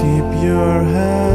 keep your head.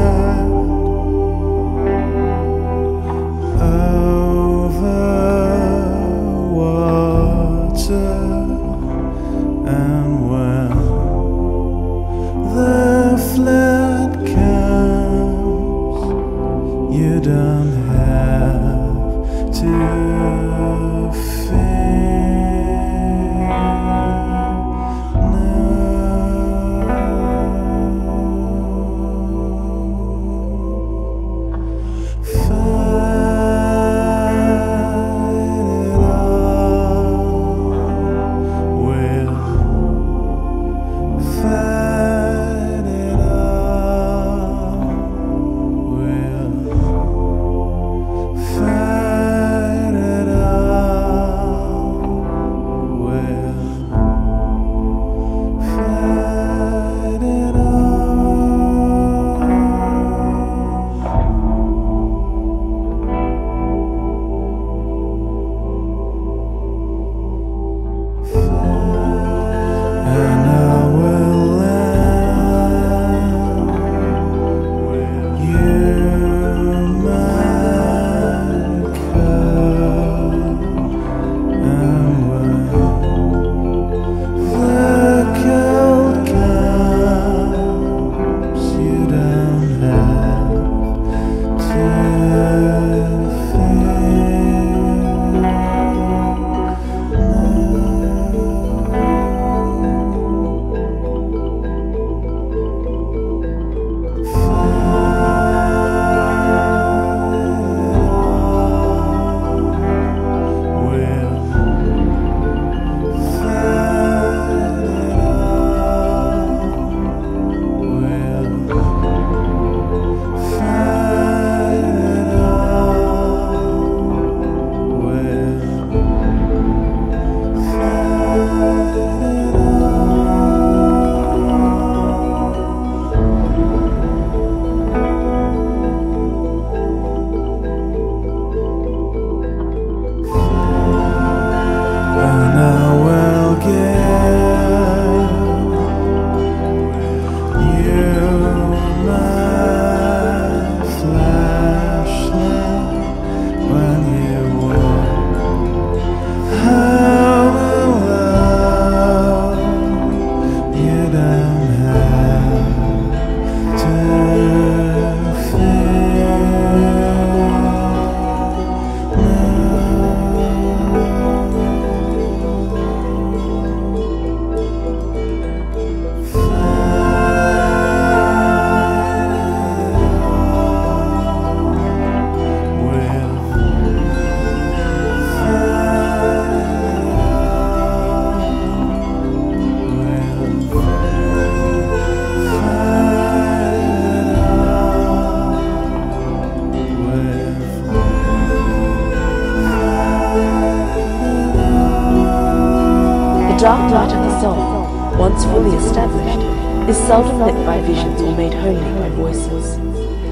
Seldom lit by visions or made holy by voices.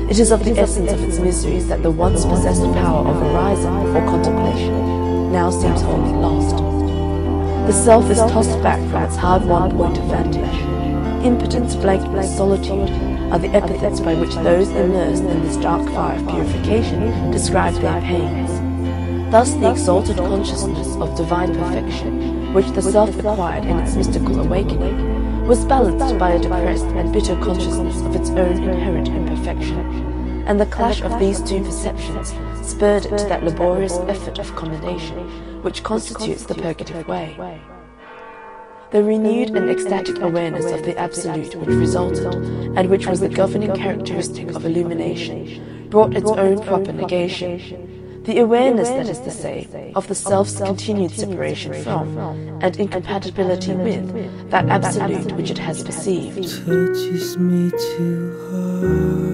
It is of the essence of its miseries that the once possessed power of orison or contemplation now seems wholly lost. The self is tossed back from its hard-won point of vantage. Impotence, blankness, solitude are the epithets by which those immersed in this dark fire of purification describe their pains. Thus the exalted consciousness of divine perfection which the self acquired in its mystical awakening, was balanced by a depressed and bitter consciousness of its own inherent imperfection, and the clash of these two perceptions spurred it to that laborious effort of commendation which constitutes the purgative way. The renewed and ecstatic awareness of the Absolute which resulted, and which was the governing characteristic of illumination, brought its own proper negation the awareness, that is to say, of the self's continued separation from and incompatibility with that absolute which it has perceived. Touches me too hard.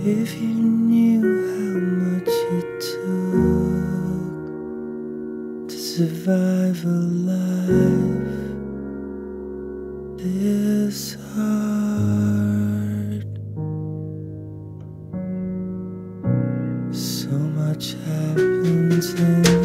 If you knew how much it took to survive a life this hard, so much happened.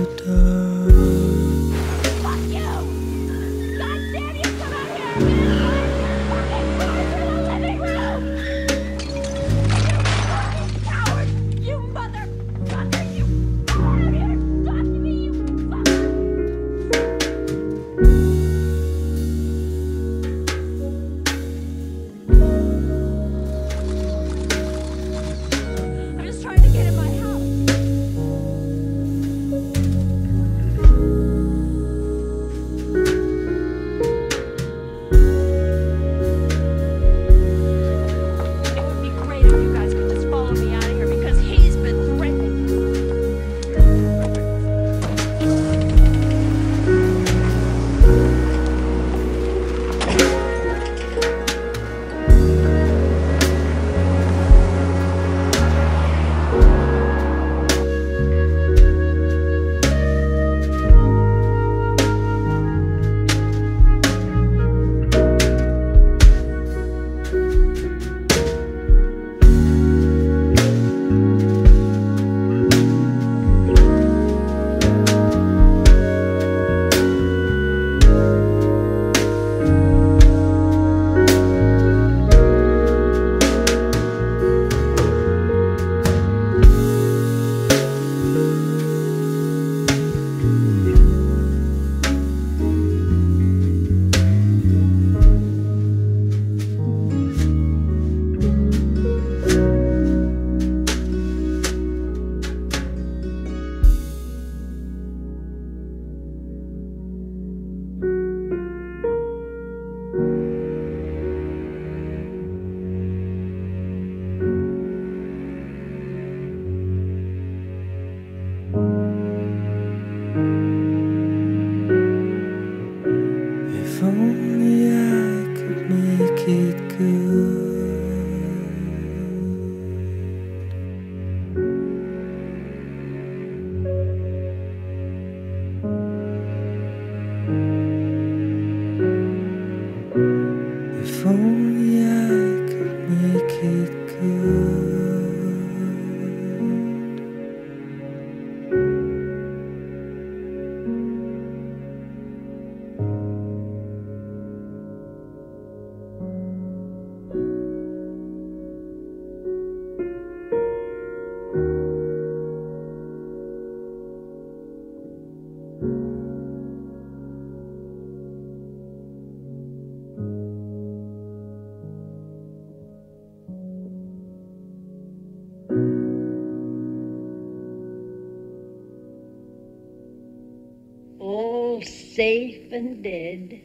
Safe and dead.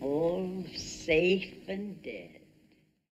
All safe and dead.